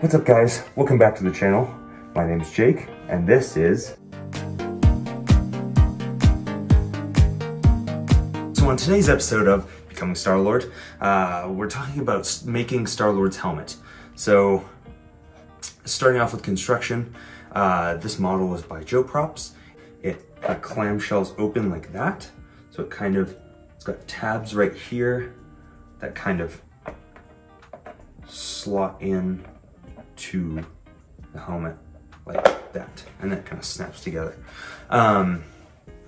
What's up guys? Welcome back to the channel. My name is Jake and this is... So on today's episode of Becoming Star-Lord, uh, we're talking about making Star-Lord's helmet. So starting off with construction, uh, this model was by Joe Props. It got clamshells open like that. So it kind of, it's got tabs right here that kind of slot in to the helmet like that. And that kind of snaps together. Um,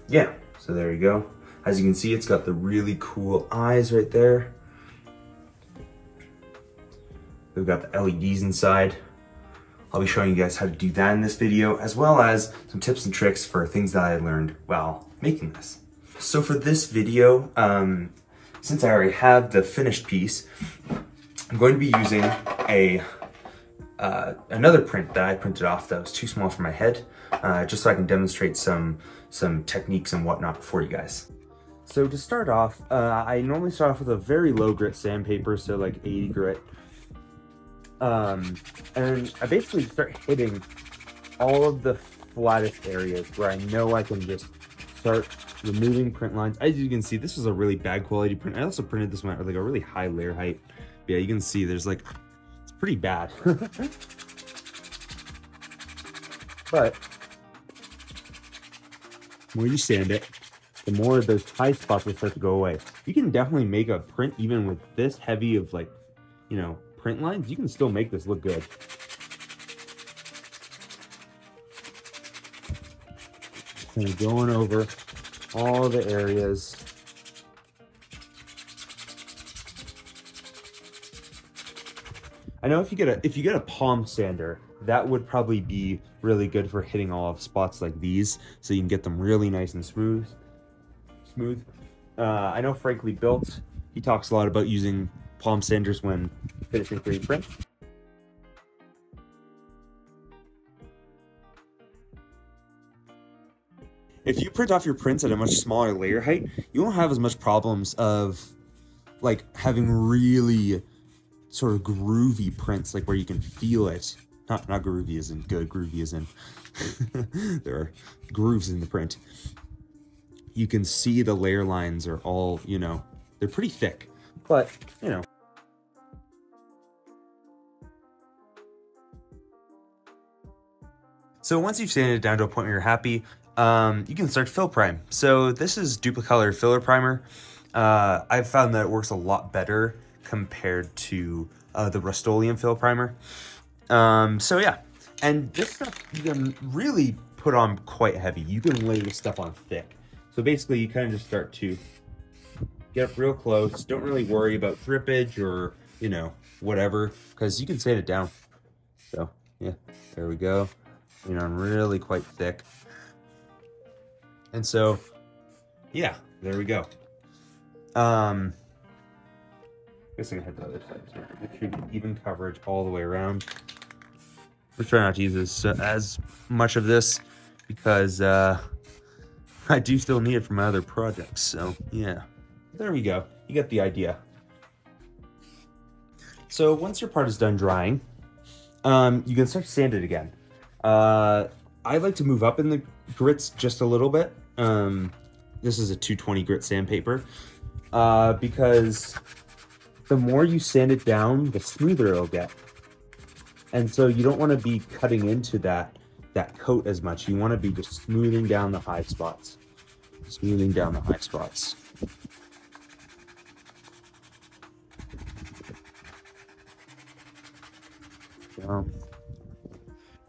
yeah, so there you go. As you can see, it's got the really cool eyes right there. We've got the LEDs inside. I'll be showing you guys how to do that in this video, as well as some tips and tricks for things that I learned while making this. So for this video, um, since I already have the finished piece, I'm going to be using a uh, another print that I printed off that was too small for my head, uh, just so I can demonstrate some, some techniques and whatnot for you guys. So to start off, uh, I normally start off with a very low grit sandpaper, so like 80 grit. Um, and I basically start hitting all of the flattest areas where I know I can just start removing print lines. As you can see, this was a really bad quality print. I also printed this one at like a really high layer height. But yeah, you can see there's like pretty bad. but the more you sand it, the more those high spots will start to go away. You can definitely make a print even with this heavy of like, you know, print lines. You can still make this look good. Kind of going over all the areas I know if you get a if you get a palm sander, that would probably be really good for hitting all of spots like these, so you can get them really nice and smooth. Smooth. Uh, I know Frankly Built, he talks a lot about using palm sanders when finishing 3D prints. If you print off your prints at a much smaller layer height, you won't have as much problems of like having really sort of groovy prints, like where you can feel it. Not not groovy in good, groovy in there are grooves in the print. You can see the layer lines are all, you know, they're pretty thick, but you know. So once you've sanded it down to a point where you're happy, um, you can start fill prime. So this is Duplicolor filler primer. Uh, I've found that it works a lot better compared to uh, the Rust-Oleum fill primer. Um, so yeah, and this stuff you can really put on quite heavy. You can lay this stuff on thick. So basically you kind of just start to get up real close. Don't really worry about drippage or, you know, whatever, because you can sand it down. So yeah, there we go. You know, I'm really quite thick. And so, yeah, there we go. Um, guess I can hit the other side. Make sure you get even coverage all the way around. We're trying not to use this, uh, as much of this because uh, I do still need it for my other projects. So yeah, there we go. You get the idea. So once your part is done drying, um, you can start to sand it again. Uh, I like to move up in the grits just a little bit. Um, this is a 220 grit sandpaper uh, because the more you sand it down, the smoother it'll get. And so you don't want to be cutting into that that coat as much. You want to be just smoothing down the high spots. Smoothing down the high spots. So,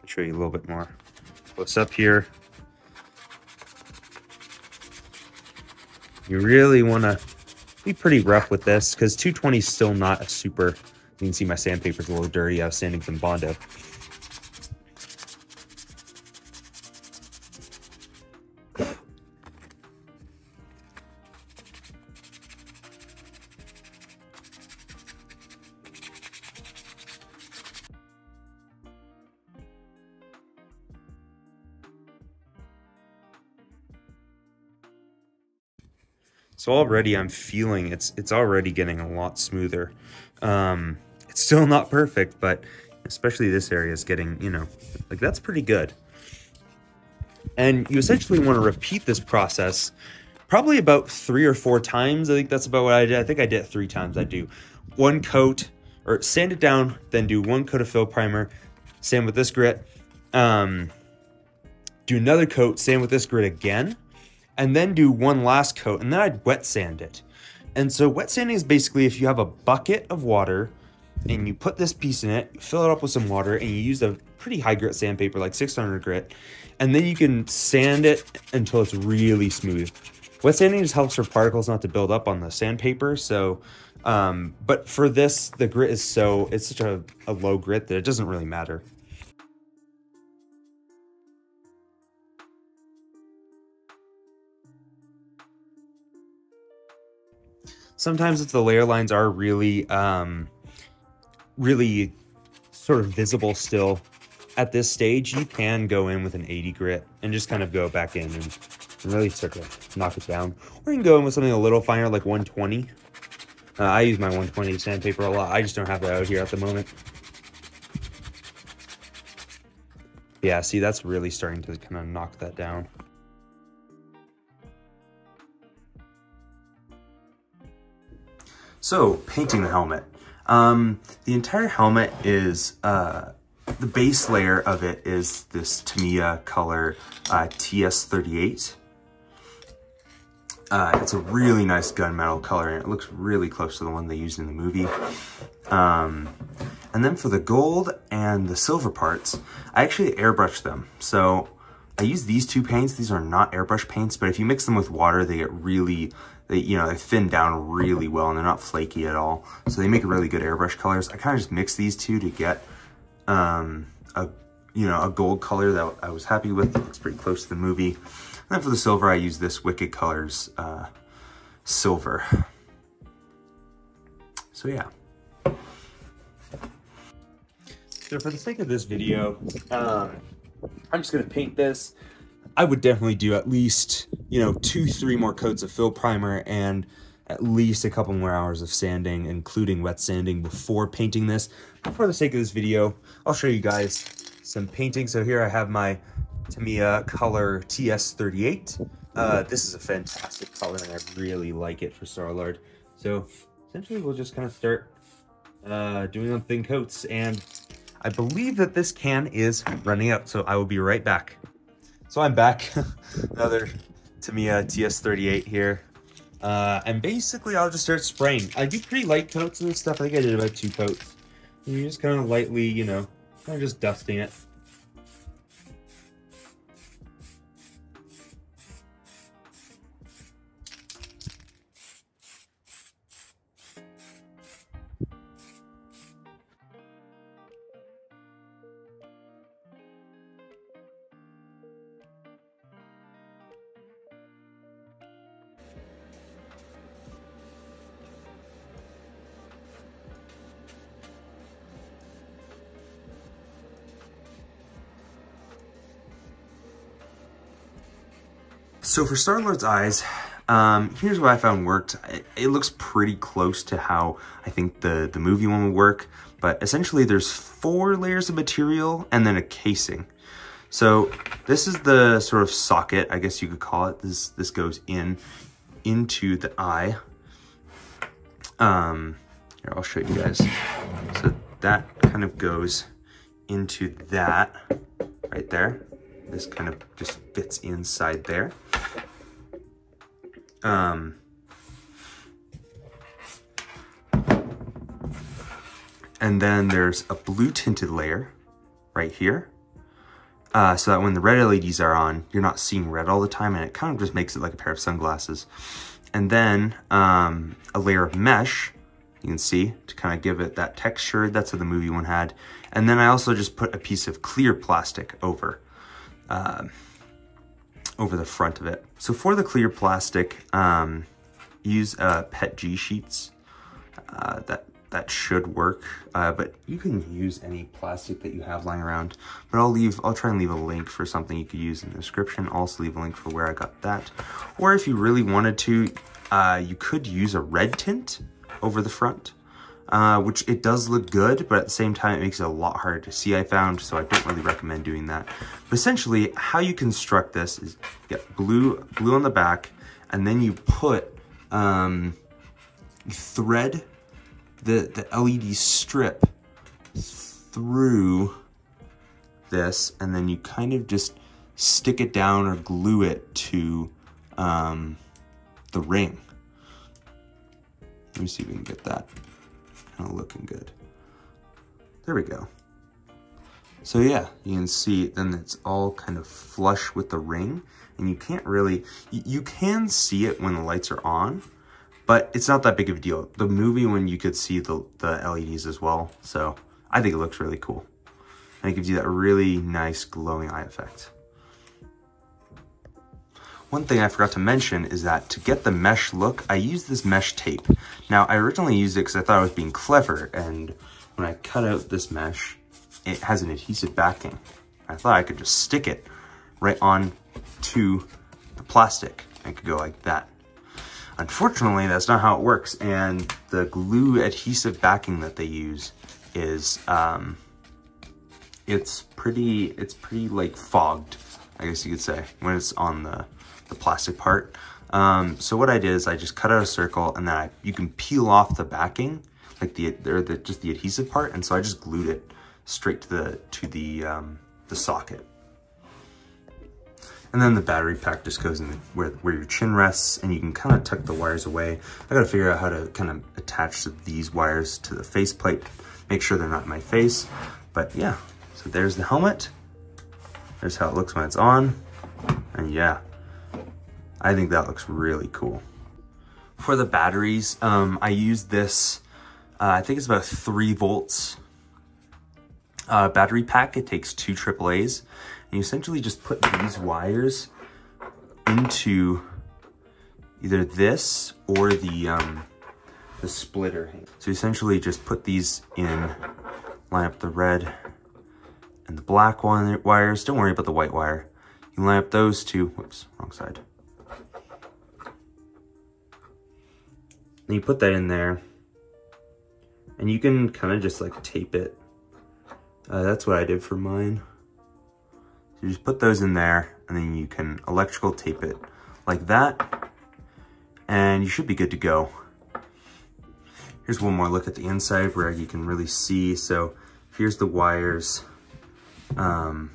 show you a little bit more close up here. You really want to be pretty rough with this because 220 is still not a super, you can see my sandpaper's a little dirty. I was sanding some Bondo. So already I'm feeling it's it's already getting a lot smoother. Um, it's still not perfect, but especially this area is getting, you know, like that's pretty good. And you essentially want to repeat this process probably about three or four times. I think that's about what I did. I think I did it three times. I do one coat or sand it down, then do one coat of fill primer, Same with this grit, um, do another coat, same with this grit again, and then do one last coat, and then I'd wet sand it. And so wet sanding is basically if you have a bucket of water and you put this piece in it, fill it up with some water, and you use a pretty high grit sandpaper, like 600 grit, and then you can sand it until it's really smooth. Wet sanding just helps for particles not to build up on the sandpaper, so, um, but for this, the grit is so, it's such a, a low grit that it doesn't really matter. Sometimes if the layer lines are really, um, really sort of visible still at this stage, you can go in with an 80 grit and just kind of go back in and really start to knock it down. Or you can go in with something a little finer like 120. Uh, I use my 120 sandpaper a lot. I just don't have that out here at the moment. Yeah, see, that's really starting to kind of knock that down. So, painting the helmet. Um, the entire helmet is, uh, the base layer of it is this Tamiya color uh, TS38. Uh, it's a really nice gunmetal color and it looks really close to the one they used in the movie. Um, and then for the gold and the silver parts, I actually airbrushed them. So I use these two paints. These are not airbrush paints, but if you mix them with water, they get really, they, you know, they thin down really well and they're not flaky at all. So they make really good airbrush colors. I kind of just mix these two to get um, a, you know, a gold color that I was happy with. It looks pretty close to the movie. And then for the silver, I use this Wicked Colors uh, silver. So yeah. So for the sake of this video, um, I'm just gonna paint this. I would definitely do at least, you know, two, three more coats of fill primer and at least a couple more hours of sanding, including wet sanding before painting this. But for the sake of this video, I'll show you guys some painting. So here I have my Tamiya Color TS38. Uh, this is a fantastic color and I really like it for Star-Lord. So essentially we'll just kind of start uh, doing on thin coats and I believe that this can is running out, so I will be right back. So I'm back, another Tamiya TS38 here. Uh, and basically I'll just start spraying. I do pretty light coats and stuff. I think I did about two coats. And you're just kind of lightly, you know, kind of just dusting it. So for Star-Lord's eyes, um, here's what I found worked. It, it, looks pretty close to how I think the, the movie one would work, but essentially there's four layers of material and then a casing. So this is the sort of socket, I guess you could call it. This, this goes in into the eye. Um, here, I'll show you guys. So that kind of goes into that right there. This kind of just fits inside there. Um, and then there's a blue tinted layer right here. Uh, so that when the red LEDs are on, you're not seeing red all the time and it kind of just makes it like a pair of sunglasses. And then um, a layer of mesh, you can see, to kind of give it that texture. That's what the movie one had. And then I also just put a piece of clear plastic over. Uh, over the front of it. So for the clear plastic, um, use uh, PETG sheets. Uh, that that should work, uh, but you can use any plastic that you have lying around. But I'll leave, I'll try and leave a link for something you could use in the description. I'll also leave a link for where I got that. Or if you really wanted to, uh, you could use a red tint over the front. Uh, which it does look good, but at the same time, it makes it a lot harder to see, I found, so I don't really recommend doing that. But essentially, how you construct this is get blue, blue on the back, and then you put, um, you thread the, the LED strip through this, and then you kind of just stick it down or glue it to um, the ring. Let me see if we can get that looking good. There we go. So yeah, you can see then it's all kind of flush with the ring and you can't really, you, you can see it when the lights are on, but it's not that big of a deal. The movie when you could see the, the LEDs as well. So I think it looks really cool. And it gives you that really nice glowing eye effect. One thing I forgot to mention is that to get the mesh look, I used this mesh tape. Now, I originally used it because I thought I was being clever, and when I cut out this mesh, it has an adhesive backing. I thought I could just stick it right on to the plastic. I could go like that. Unfortunately, that's not how it works, and the glue adhesive backing that they use is, um, it's pretty, it's pretty like fogged, I guess you could say, when it's on the the plastic part. Um, so what I did is I just cut out a circle and then I, you can peel off the backing, like the, or the, just the adhesive part. And so I just glued it straight to the, to the, um, the socket. And then the battery pack just goes in where, where your chin rests and you can kind of tuck the wires away. I gotta figure out how to kind of attach these wires to the faceplate, make sure they're not in my face. But yeah, so there's the helmet. There's how it looks when it's on. And yeah, I think that looks really cool. For the batteries, um, I use this, uh, I think it's about three volts uh, battery pack. It takes two AAAs. And you essentially just put these wires into either this or the, um, the splitter. So you essentially just put these in, line up the red and the black one wires. Don't worry about the white wire. You line up those two, whoops, wrong side. And you put that in there and you can kind of just like tape it. Uh, that's what I did for mine. So you just put those in there and then you can electrical tape it like that and you should be good to go. Here's one more look at the inside where you can really see. So here's the wires. Um,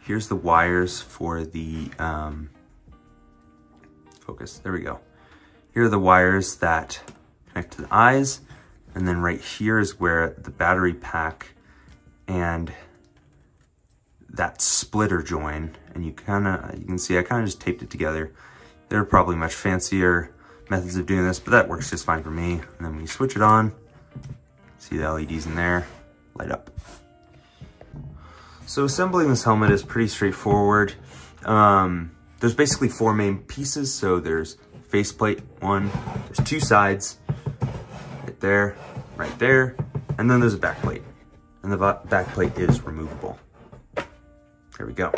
here's the wires for the um, focus. There we go. Here are the wires that connect to the eyes. And then right here is where the battery pack and that splitter join. And you kind of, you can see I kind of just taped it together. There are probably much fancier methods of doing this, but that works just fine for me. And then when you switch it on, see the LEDs in there, light up. So assembling this helmet is pretty straightforward. Um, there's basically four main pieces. So there's faceplate, one, there's two sides, right there, right there, and then there's a back plate. And the back plate is removable. There we go.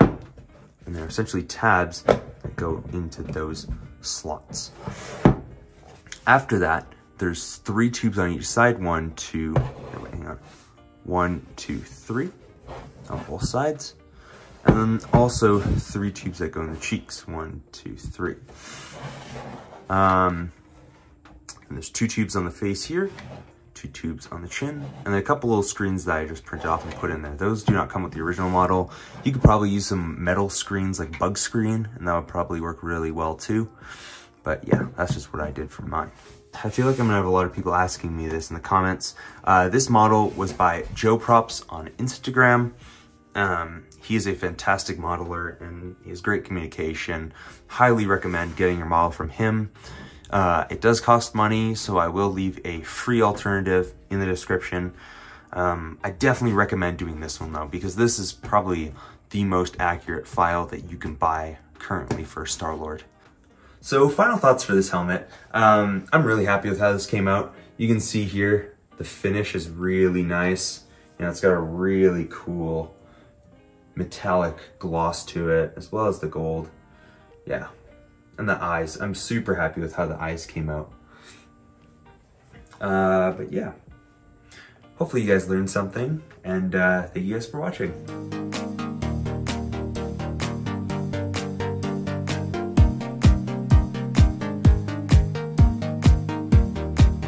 And they're essentially tabs that go into those slots. After that, there's three tubes on each side. One, two, wait, hang on. One, two, three on both sides. And then also three tubes that go in the cheeks. One, two, three. Um, and there's two tubes on the face here, two tubes on the chin, and a couple little screens that I just printed off and put in there. Those do not come with the original model. You could probably use some metal screens like bug screen, and that would probably work really well too. But yeah, that's just what I did for mine. I feel like I'm gonna have a lot of people asking me this in the comments. Uh, this model was by Joe Props on Instagram. Um, he is a fantastic modeler and he has great communication. Highly recommend getting your model from him. Uh, it does cost money, so I will leave a free alternative in the description. Um, I definitely recommend doing this one though, because this is probably the most accurate file that you can buy currently for Star-Lord. So final thoughts for this helmet. Um, I'm really happy with how this came out. You can see here, the finish is really nice. You know, it's got a really cool metallic gloss to it, as well as the gold. Yeah, and the eyes. I'm super happy with how the eyes came out. Uh, but yeah, hopefully you guys learned something, and uh, thank you guys for watching.